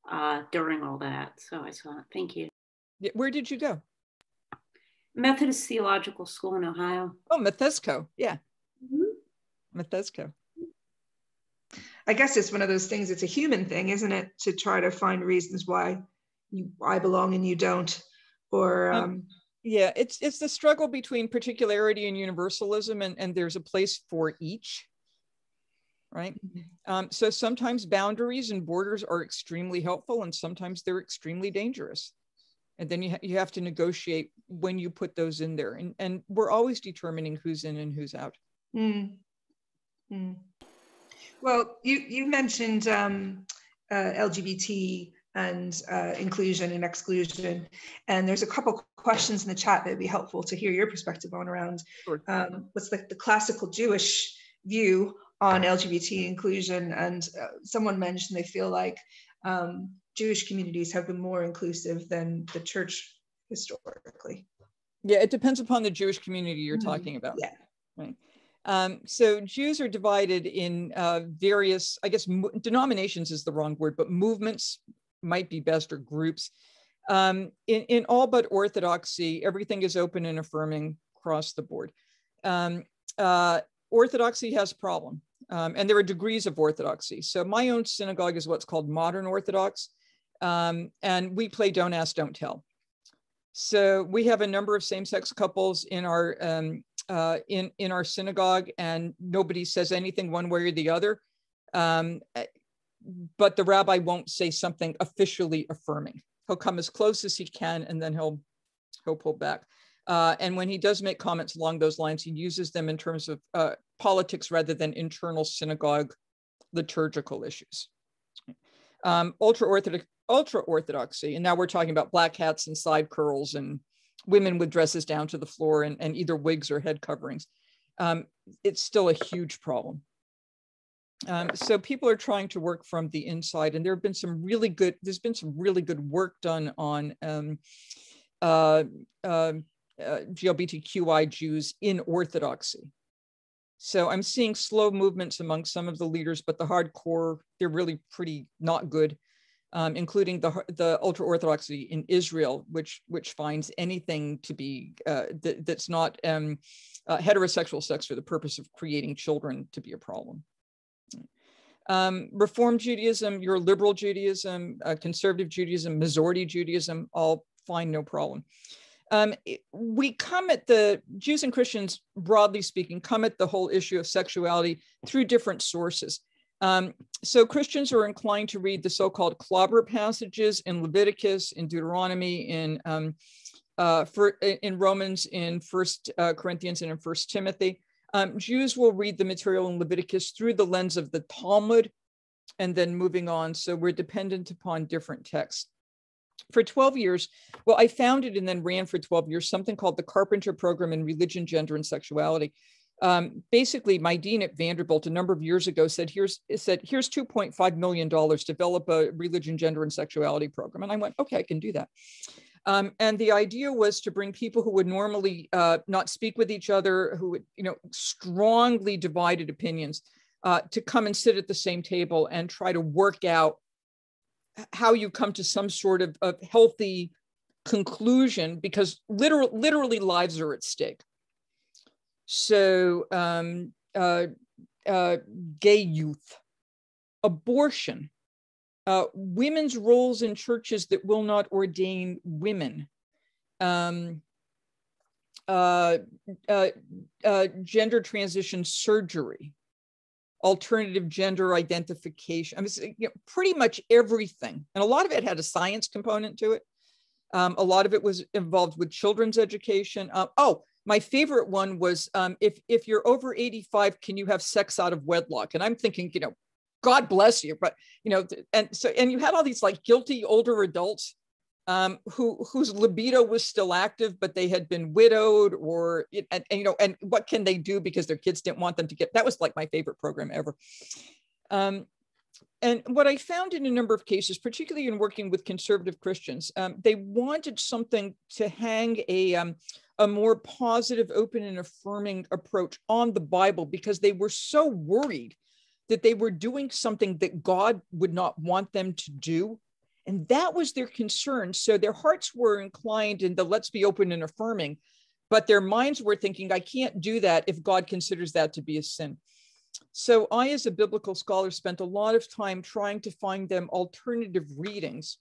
uh, during all that. So I saw it. Thank you. Yeah, where did you go? Methodist Theological School in Ohio. Oh, Methesco. Yeah. Mm-hmm. Methesco. I guess it's one of those things, it's a human thing, isn't it? To try to find reasons why you I belong and you don't. Or um, um, yeah, it's it's the struggle between particularity and universalism, and, and there's a place for each. Right. Mm-hmm. Um, so sometimes boundaries and borders are extremely helpful, and sometimes they're extremely dangerous and then you, ha- you have to negotiate when you put those in there and, and we're always determining who's in and who's out mm. Mm. well you you mentioned um, uh, lgbt and uh, inclusion and exclusion and there's a couple questions in the chat that would be helpful to hear your perspective on around sure. um, what's the, the classical jewish view on lgbt inclusion and uh, someone mentioned they feel like um, Jewish communities have been more inclusive than the church historically. Yeah, it depends upon the Jewish community you're mm-hmm. talking about. Yeah. Right. Um, so Jews are divided in uh, various, I guess, denominations is the wrong word, but movements might be best or groups. Um, in, in all but Orthodoxy, everything is open and affirming across the board. Um, uh, orthodoxy has a problem, um, and there are degrees of Orthodoxy. So my own synagogue is what's called modern Orthodox. Um, and we play Don't Ask, Don't Tell. So we have a number of same-sex couples in our um, uh, in in our synagogue, and nobody says anything one way or the other. Um, eh, but the rabbi won't say something officially affirming. He'll come as close as he can, and then he'll he'll pull back. Uh, and when he does make comments along those lines, he uses them in terms of uh, politics rather than internal synagogue liturgical issues. Um, ultra orthodox ultra orthodoxy. And now we're talking about black hats and side curls and women with dresses down to the floor and, and either wigs or head coverings. Um, it's still a huge problem. Um, so people are trying to work from the inside, and there have been some really good. There's been some really good work done on um, uh, uh, GLBTQI Jews in Orthodoxy. So I'm seeing slow movements among some of the leaders, but the hardcore they're really pretty not good um, including the, the ultra orthodoxy in Israel, which which finds anything to be uh, th- that's not um, uh, heterosexual sex for the purpose of creating children to be a problem. Um, Reform Judaism, your liberal Judaism, uh, conservative Judaism, Masorti Judaism, all find no problem. Um, we come at the Jews and Christians, broadly speaking, come at the whole issue of sexuality through different sources. Um, so Christians are inclined to read the so-called clobber passages in Leviticus, in Deuteronomy, in um, uh, for, in Romans, in First uh, Corinthians, and in First Timothy. Um, Jews will read the material in Leviticus through the lens of the Talmud, and then moving on. So we're dependent upon different texts. For 12 years, well, I founded and then ran for 12 years something called the Carpenter Program in Religion, Gender, and Sexuality um, basically my dean at Vanderbilt a number of years ago said, here's, said, here's $2.5 million, develop a religion, gender, and sexuality program. And I went, okay, I can do that. Um, and the idea was to bring people who would normally uh, not speak with each other, who would, you know, strongly divided opinions, uh, to come and sit at the same table and try to work out how you come to some sort of, of healthy conclusion because literal, literally lives are at stake. So, um, uh, uh, gay youth, abortion, uh, women's roles in churches that will not ordain women, um, uh, uh, uh, gender transition surgery, alternative gender identification. I mean, you know, pretty much everything. And a lot of it had a science component to it. Um, a lot of it was involved with children's education. Uh, oh, my favorite one was um, if if you're over 85 can you have sex out of wedlock and i'm thinking you know god bless you but you know and so and you had all these like guilty older adults um, who whose libido was still active, but they had been widowed, or and, and, you know, and what can they do because their kids didn't want them to get? That was like my favorite program ever. Um, and what I found in a number of cases, particularly in working with conservative Christians, um, they wanted something to hang a, um, a more positive, open, and affirming approach on the Bible because they were so worried that they were doing something that God would not want them to do. And that was their concern. So their hearts were inclined in the let's be open and affirming, but their minds were thinking, I can't do that if God considers that to be a sin. So I, as a biblical scholar, spent a lot of time trying to find them alternative readings.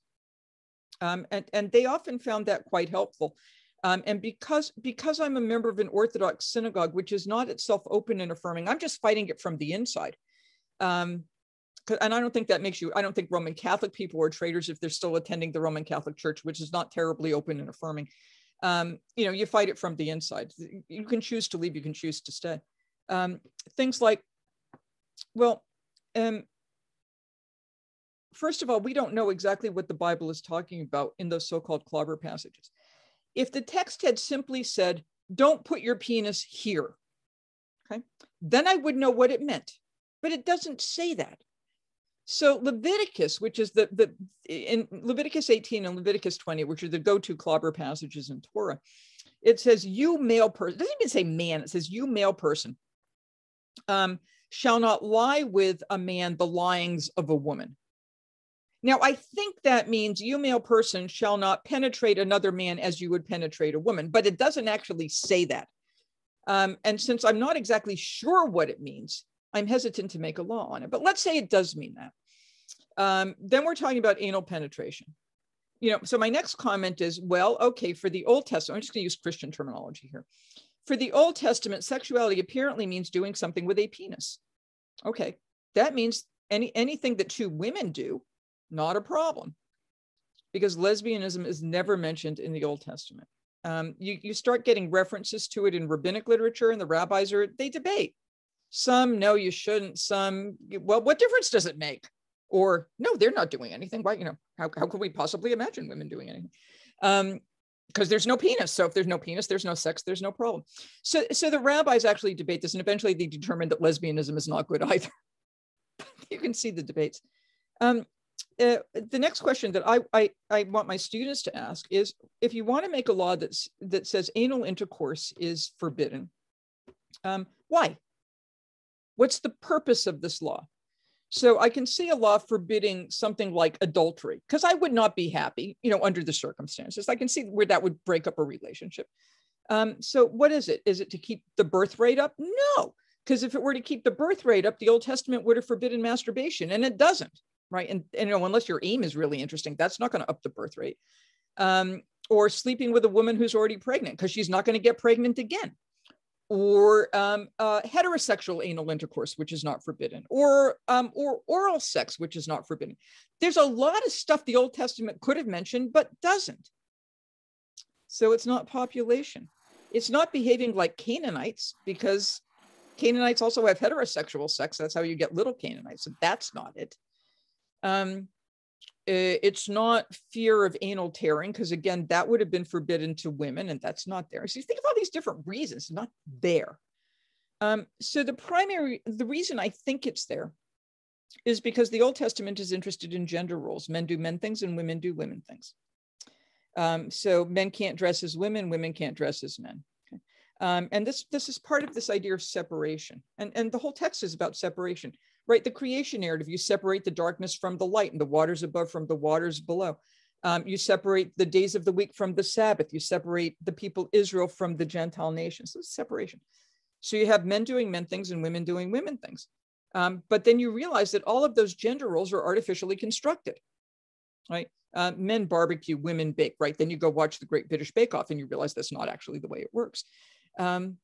Um, and, and they often found that quite helpful. Um, and because, because I'm a member of an Orthodox synagogue, which is not itself open and affirming, I'm just fighting it from the inside. Um, and I don't think that makes you, I don't think Roman Catholic people are traitors if they're still attending the Roman Catholic Church, which is not terribly open and affirming. Um, you know, you fight it from the inside. You can choose to leave, you can choose to stay. Um, things like well, um, first of all, we don't know exactly what the Bible is talking about in those so-called clobber passages. If the text had simply said, don't put your penis here, okay, then I would know what it meant, but it doesn't say that. So Leviticus, which is the, the in Leviticus 18 and Leviticus 20, which are the go-to clobber passages in Torah, it says you male person, doesn't even say man, it says you male person. Um, shall not lie with a man the lyings of a woman. Now, I think that means you, male person, shall not penetrate another man as you would penetrate a woman, but it doesn't actually say that. Um, and since I'm not exactly sure what it means, I'm hesitant to make a law on it. But let's say it does mean that. Um, then we're talking about anal penetration. You know, so my next comment is, well, okay, for the Old Testament, I'm just going to use Christian terminology here. For the Old Testament, sexuality apparently means doing something with a penis. Okay, that means any anything that two women do, not a problem, because lesbianism is never mentioned in the Old Testament. Um, you, you start getting references to it in rabbinic literature, and the rabbis are they debate. Some no, you shouldn't. Some well, what difference does it make? Or no, they're not doing anything. Why you know how how could we possibly imagine women doing anything? Um, because there's no penis. So if there's no penis, there's no sex, there's no problem. So, so the rabbis actually debate this, and eventually they determine that lesbianism is not good either. you can see the debates. Um, uh, the next question that I, I, I want my students to ask is, if you want to make a law that's, that says anal intercourse is forbidden, um, why? What's the purpose of this law? So I can see a law forbidding something like adultery because I would not be happy, you know, under the circumstances. I can see where that would break up a relationship. Um, so what is it? Is it to keep the birth rate up? No, because if it were to keep the birth rate up, the Old Testament would have forbidden masturbation, and it doesn't, right? And, and you know, unless your aim is really interesting, that's not going to up the birth rate. Um, or sleeping with a woman who's already pregnant because she's not going to get pregnant again or um, uh, heterosexual anal intercourse, which is not forbidden, or um, or oral sex, which is not forbidden. There's a lot of stuff the Old Testament could have mentioned, but doesn't. So it's not population. It's not behaving like Canaanites because Canaanites also have heterosexual sex. That's how you get little Canaanites. So that's not it. Um, it's not fear of anal tearing because again that would have been forbidden to women and that's not there. So you think of all these different reasons not there. Um, so the primary the reason i think it's there is because the old testament is interested in gender roles. Men do men things and women do women things. Um, so men can't dress as women women can't dress as men? Um, and this this is part of this idea of separation and and the whole text is about separation right? The creation narrative, you separate the darkness from the light and the waters above from the waters below. Um, you separate the days of the week from the Sabbath. You separate the people Israel from the Gentile nations. So separation. So you have men doing men things and women doing women things. Um, but then you realize that all of those gender roles are artificially constructed, right? Uh, men barbecue, women bake, right? Then you go watch the Great British Bake Off and you realize that's not actually the way it works. Um,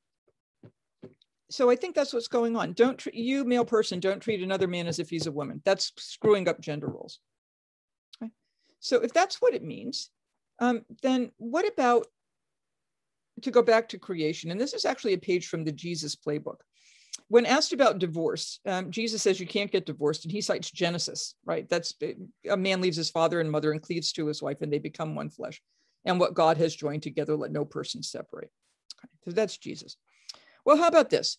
so I think that's what's going on. Don't treat you, male person, don't treat another man as if he's a woman. That's screwing up gender roles. Okay. So if that's what it means, um, then what about to go back to creation? And this is actually a page from the Jesus playbook. when asked about divorce, um, Jesus says you can't get divorced, and he cites Genesis, right? That's a man leaves his father and mother and cleaves to his wife, and they become one flesh. And what God has joined together, let no person separate. So that's Jesus. Well, how about this?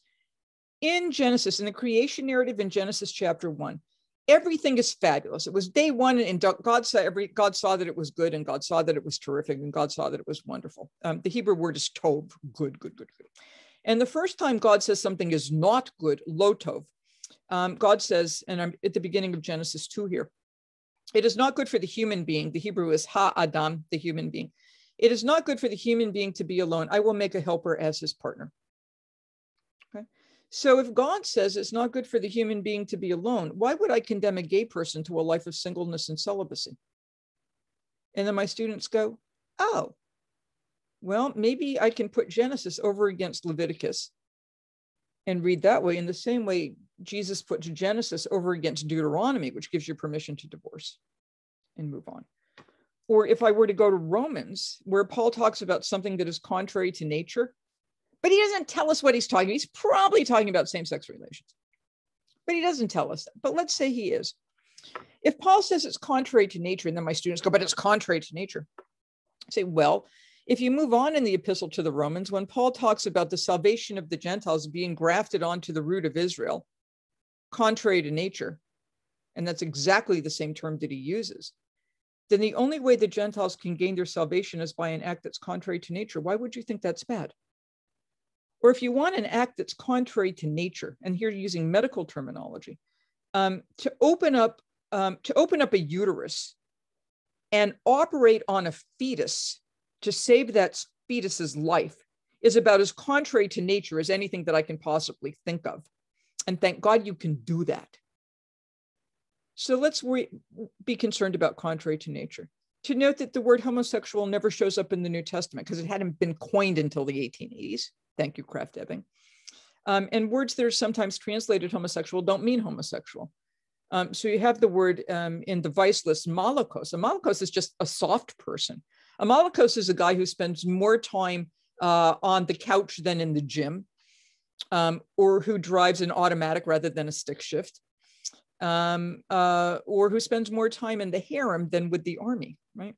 In Genesis, in the creation narrative in Genesis chapter one, everything is fabulous. It was day one, and God saw every God saw that it was good, and God saw that it was terrific, and God saw that it was wonderful. Um, the Hebrew word is tov, good, good, good, good. And the first time God says something is not good, lotov, um, God says, and I'm at the beginning of Genesis 2 here, it is not good for the human being. The Hebrew is ha adam, the human being. It is not good for the human being to be alone. I will make a helper as his partner. Okay. So if God says it's not good for the human being to be alone, why would I condemn a gay person to a life of singleness and celibacy? And then my students go, oh, well, maybe I can put Genesis over against Leviticus and read that way in the same way Jesus puts Genesis over against Deuteronomy, which gives you permission to divorce and move on. Or if I were to go to Romans, where Paul talks about something that is contrary to nature, but he doesn't tell us what he's talking. He's probably talking about same sex relations, but he doesn't tell us that. But let's say he is. If Paul says it's contrary to nature, and then my students go, but it's contrary to nature, I say, well, if you move on in the epistle to the Romans, when Paul talks about the salvation of the Gentiles being grafted onto the root of Israel, contrary to nature, and that's exactly the same term that he uses, then the only way the Gentiles can gain their salvation is by an act that's contrary to nature. Why would you think that's bad? Or if you want an act that's contrary to nature, and here using medical terminology, um, to open up um, to open up a uterus and operate on a fetus to save that fetus's life is about as contrary to nature as anything that I can possibly think of. And thank God you can do that. So let's worry, be concerned about contrary to nature. To note that the word homosexual never shows up in the New Testament because it hadn't been coined until the 1880s. Thank you, Krafft Ebing. Um, and words that are sometimes translated homosexual don't mean homosexual. Um, so you have the word um, in the vice list, malakos. A malakos is just a soft person. A malakos is a guy who spends more time uh, on the couch than in the gym, um, or who drives an automatic rather than a stick shift, um, uh, or who spends more time in the harem than with the army, right?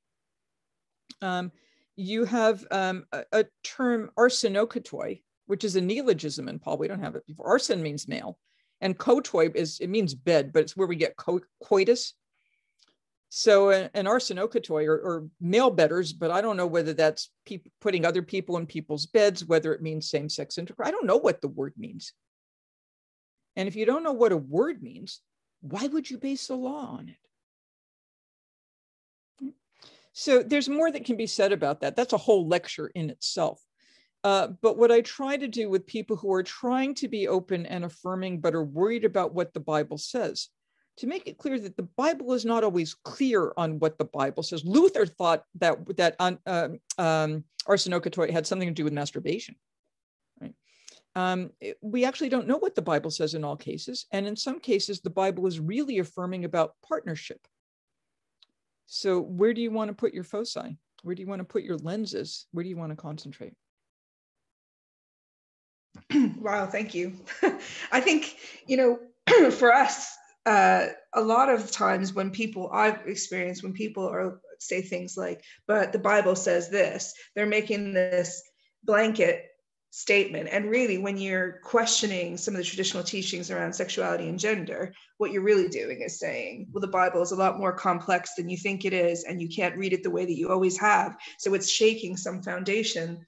Um, you have um, a, a, term arsenokoitai, which is a neologism in Paul. We don't have it before. Arsen means male, and kotoi is it means bed, but it's where we get co- coitus so an, an arsenokoitai or, or male bedders, but I don't know whether that's putting other people in people's beds, whether it means same-sex intercourse. I don't know what the word means. And if you don't know what a word means, why would you base the law on it? So there's more that can be said about that. That's a whole lecture in itself. Uh, but what I try to do with people who are trying to be open and affirming, but are worried about what the Bible says, to make it clear that the Bible is not always clear on what the Bible says. Luther thought that that um, um, had something to do with masturbation. Um, it, we actually don't know what the Bible says in all cases, and in some cases, the Bible is really affirming about partnership. So, where do you want to put your foci? Where do you want to put your lenses? Where do you want to concentrate? wow, thank you. I think, you know, for us, uh, a lot of times when people I've experienced when people are say things like, but the Bible says this, they're making this blanket statement. And really, when you're questioning some of the traditional teachings around sexuality and gender, what you're really doing is saying, well, the Bible is a lot more complex than you think it is, and you can't read it the way that you always have. So it's shaking some foundation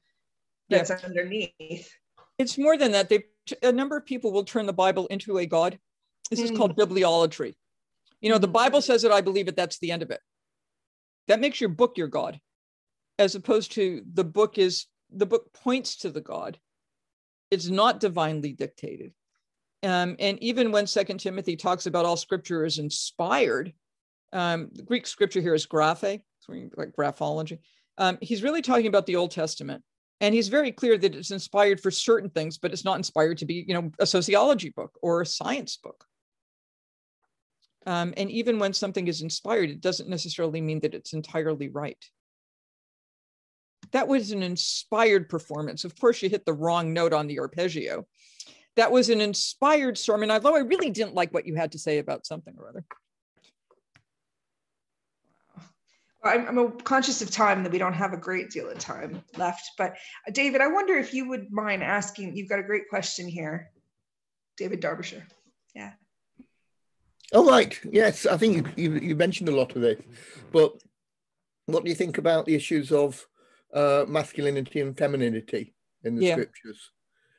that's yeah. underneath. It's more than that. They a number of people will turn the Bible into a God this is called hmm. bibliolatry. You know, the Bible says it, I believe it, that's the end of it. That makes your book your God, as opposed to the book is the book points to the God. It's not divinely dictated. Um, and even when Second Timothy talks about all scripture is inspired, um, the Greek scripture here is graphe, like graphology. Um, he's really talking about the Old Testament. And he's very clear that it's inspired for certain things, but it's not inspired to be, you know, a sociology book or a science book. Um, and even when something is inspired, it doesn't necessarily mean that it's entirely right. That was an inspired performance. Of course, you hit the wrong note on the arpeggio. that was an inspired sermon, although I really didn't like what you had to say about something or other. I'm, I'm conscious of time that we don't have a great deal of time left. But uh, David, I wonder if you would mind asking. You've got a great question here, David Derbyshire. Yeah. Oh right, yes. I think you, you, you mentioned a lot of it, but what do you think about the issues of uh, masculinity and femininity in the yeah. scriptures?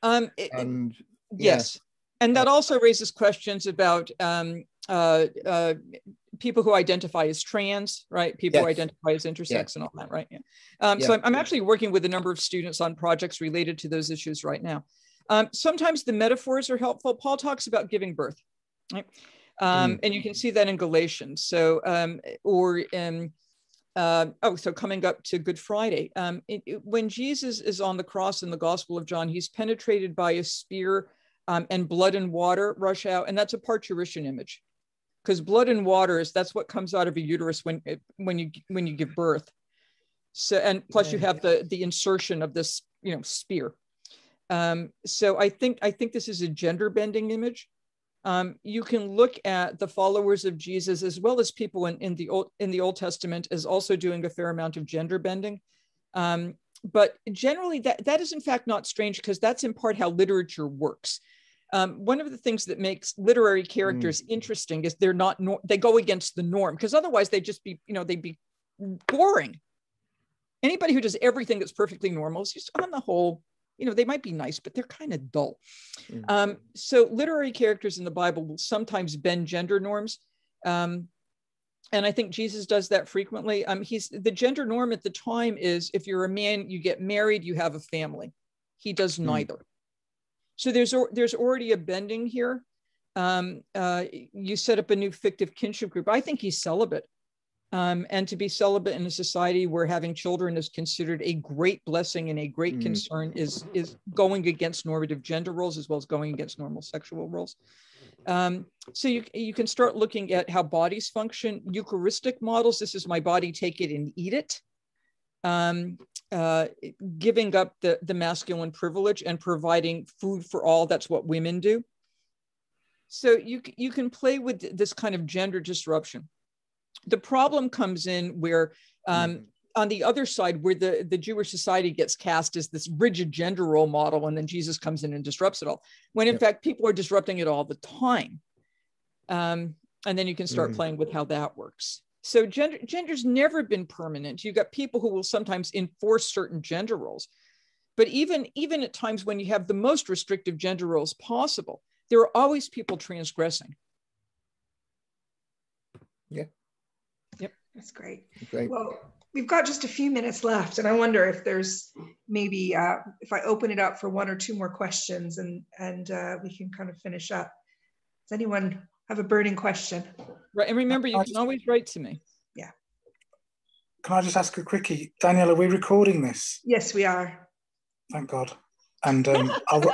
Um, it, and yes, yeah. and that also raises questions about um, uh, uh, people who identify as trans, right? People yes. who identify as intersex and all that, right? Yeah. Um, yeah. So I'm, I'm, actually working with a number of students on projects related to those issues right now. Um, sometimes the metaphors are helpful. Paul talks about giving birth, right? Um, mm. And you can see that in Galatians. So, um, or um, uh, oh, so coming up to Good Friday, um, it, it, when Jesus is on the cross in the Gospel of John, he's penetrated by a spear um, and blood and water rush out, and that's a parturition image. Because blood and water is that's what comes out of a uterus when when you when you give birth. So and plus you have the the insertion of this you know spear. Um, so i think i think this is a gender bending image um, you can look at the followers of jesus as well as people in, in the old in the old testament as also doing a fair amount of gender bending. Um, but generally that that is in fact not strange because that's in part how literature works. Um, one of the things that makes literary characters mm. interesting is they're not nor- they go against the norm because otherwise they'd just be you know they'd be boring. Anybody who does everything that's perfectly normal is just on the whole you know they might be nice but they're kind of dull mm. um, so literary characters in the bible will sometimes bend gender norms um, and i think jesus does that frequently um, he's the gender norm at the time is if you're a man you get married you have a family he does mm. neither so there's there's already a bending here. Um, uh, you set up a new fictive kinship group. I think he's celibate. Um, and to be celibate in a society where having children is considered a great blessing and a great mm. concern is is going against normative gender roles as well as going against normal sexual roles. Um, so you, you can start looking at how bodies function. Eucharistic models, this is my body, take it and eat it um, uh, giving up the, the masculine privilege and providing food for all. That's what women do. So you, you can play with this kind of gender disruption. The problem comes in where um, mm-hmm. on the other side, where the, the Jewish society gets cast as this rigid gender role model, and then Jesus comes in and disrupts it all, when in fact people are disrupting it all the time. Um, and then you can start mm-hmm. playing with how that works. So gender gender's never been permanent. You've got people who will sometimes enforce certain gender roles. But even, even at times when you have the most restrictive gender roles possible, there are always people transgressing. Yeah. Yep. That's great. great. Well, we've got just a few minutes left, and I wonder if there's maybe uh, if I open it up for one or two more questions, and and uh, we can kind of finish up. Does anyone have a burning question. Right, and remember, you can always write to me. Yeah. Can I just ask a quickie, Danielle? Are we recording this? Yes, we are. Thank God. And um, I'll,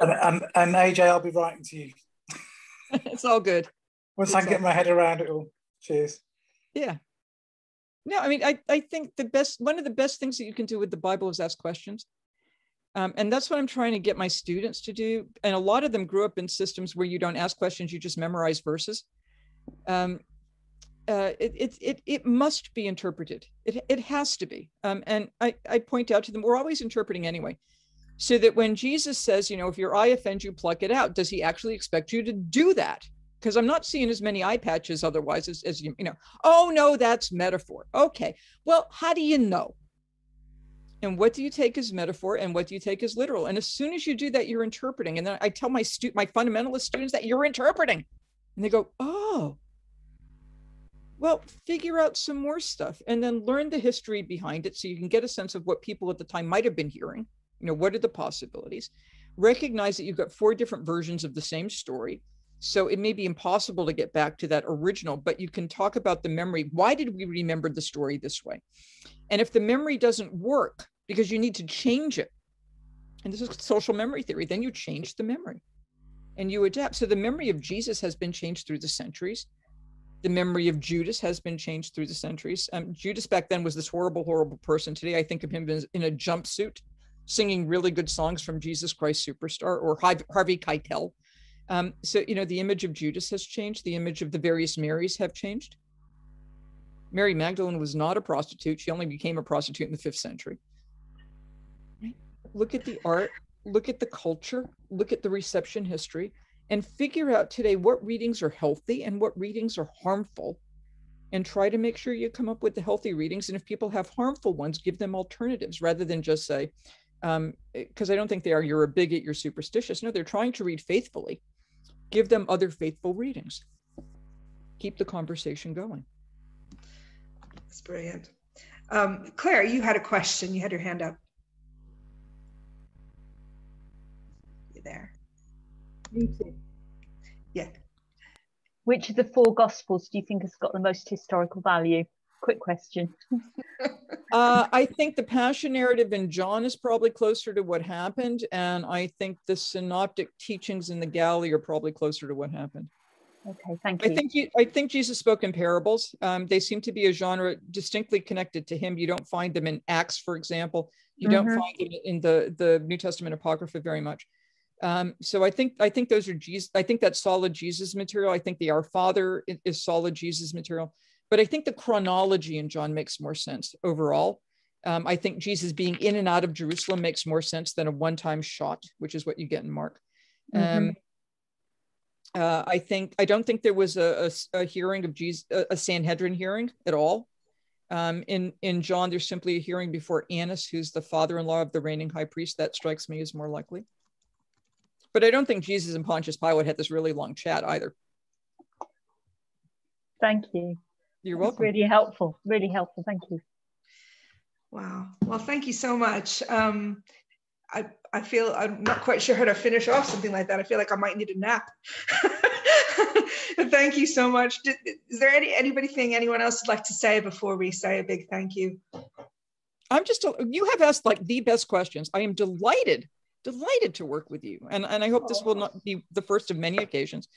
and, and and AJ, I'll be writing to you. it's all good. Once it's I get my head around it all. Cheers. Yeah. No, I mean, I, I think the best one of the best things that you can do with the Bible is ask questions. Um, and that's what I'm trying to get my students to do. And a lot of them grew up in systems where you don't ask questions, you just memorize verses. Um, uh, it, it, it, it must be interpreted. It, it has to be. Um, and I, I point out to them, we're always interpreting anyway. So that when Jesus says, you know, if your eye offends you, pluck it out, does he actually expect you to do that? Because I'm not seeing as many eye patches otherwise as, as you, you know, oh no, that's metaphor. Okay. Well, how do you know? and what do you take as metaphor and what do you take as literal? And as soon as you do that you're interpreting. And then i tell my stu- my fundamentalist students that you're interpreting. And they go oh. Well figure out some more stuff and then learn the history behind it so you can get a sense of what people at the time might have been hearing. You know what are the possibilities? Recognize that you've got four different versions of the same story so it may be impossible to get back to that original, but you can talk about the memory. Why did we remember the story this way? And if the memory doesn't work because you need to change it, and this is social memory theory, then you change the memory and you adapt. So the memory of Jesus has been changed through the centuries. The memory of Judas has been changed through the centuries. Um, Judas back then was this horrible, horrible person. Today, I think of him as in a jumpsuit singing really good songs from Jesus Christ Superstar or Harvey Keitel. Um, so, you know, the image of Judas has changed. The image of the various Marys have changed. Mary Magdalene was not a prostitute. She only became a prostitute in the fifth century. Look at the art, look at the culture, look at the reception history, and figure out today what readings are healthy and what readings are harmful. And try to make sure you come up with the healthy readings. And if people have harmful ones, give them alternatives rather than just say, because um, I don't think they are, you're a bigot, you're superstitious. No, they're trying to read faithfully. Give them other faithful readings. Keep the conversation going. That's brilliant. Um, Claire, you had a question. You had your hand up. You there? Yeah. Which of the four Gospels do you think has got the most historical value? Quick question. uh, I think the Passion narrative in John is probably closer to what happened, and I think the synoptic teachings in the Galilee are probably closer to what happened. Okay, thank you. I think you, I think Jesus spoke in parables. Um, they seem to be a genre distinctly connected to him. You don't find them in Acts, for example. You mm-hmm. don't find them in the the New Testament Apocrypha very much. Um, so I think I think those are Jesus. I think that's solid Jesus material. I think the Our Father is solid Jesus material. But I think the chronology in John makes more sense overall. Um, I think Jesus being in and out of Jerusalem makes more sense than a one-time shot, which is what you get in Mark. Mm-hmm. Um, uh, I think I don't think there was a, a, a hearing of Jesus, a, a, Sanhedrin hearing at all. Um, in in John, there's simply a hearing before Annas, who's the father-in-law of the reigning high priest. That strikes me as more likely. But I don't think Jesus and Pontius Pilate had this really long chat either. Thank you. You're welcome. That's really helpful. Really helpful. Thank you. Wow. Well, thank you so much. Um, I, I feel I'm not quite sure how to finish off something like that. I feel like I might need a nap. thank you so much. Is there any anybody thing anyone else would like to say before we say a big thank you? I'm just you have asked like the best questions. I am delighted, delighted to work with you, and and I hope this will not be the first of many occasions.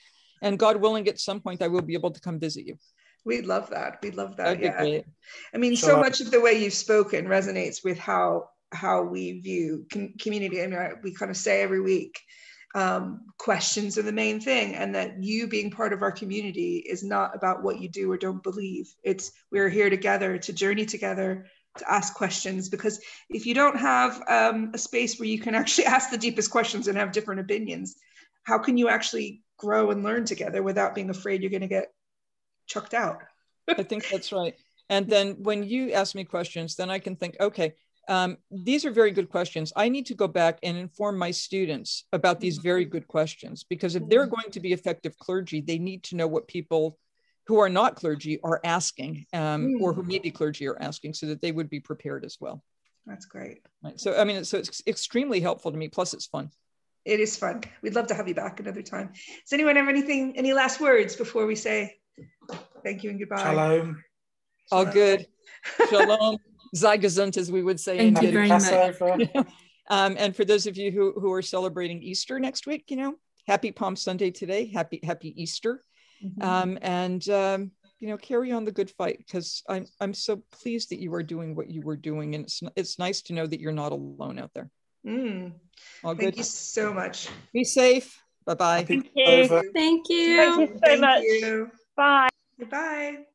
And God willing, at some point I will be able to come visit you. We'd love that. We'd love that. yeah. I mean, so much of the way you've spoken resonates with how how we view com- community. I mean, we kind of say every week, um, questions are the main thing, and that you being part of our community is not about what you do or don't believe. It's we're here together to journey together to ask questions because if you don't have um, a space where you can actually ask the deepest questions and have different opinions how can you actually grow and learn together without being afraid you're going to get chucked out i think that's right and then when you ask me questions then i can think okay um, these are very good questions. I need to go back and inform my students about these very good questions because if they're going to be effective clergy, they need to know what people who are not clergy are asking um, or who may be clergy are asking so that they would be prepared as well. That's great. Right. So, I mean, so it's extremely helpful to me. Plus, it's fun. It is fun. We'd love to have you back another time. Does anyone have anything, any last words before we say thank you and goodbye? Shalom. All good. Shalom. Sei as we would say. Thank you very much. um, and for those of you who, who are celebrating Easter next week, you know, happy Palm Sunday today. Happy, happy Easter. Mm-hmm. Um, and, um, you know, carry on the good fight because I'm, I'm so pleased that you are doing what you were doing. And it's, it's nice to know that you're not alone out there. Mm. All Thank good. you so much. Be safe. Bye-bye. Thank you. Thank you. Thank you so Thank much. You. Bye. Goodbye.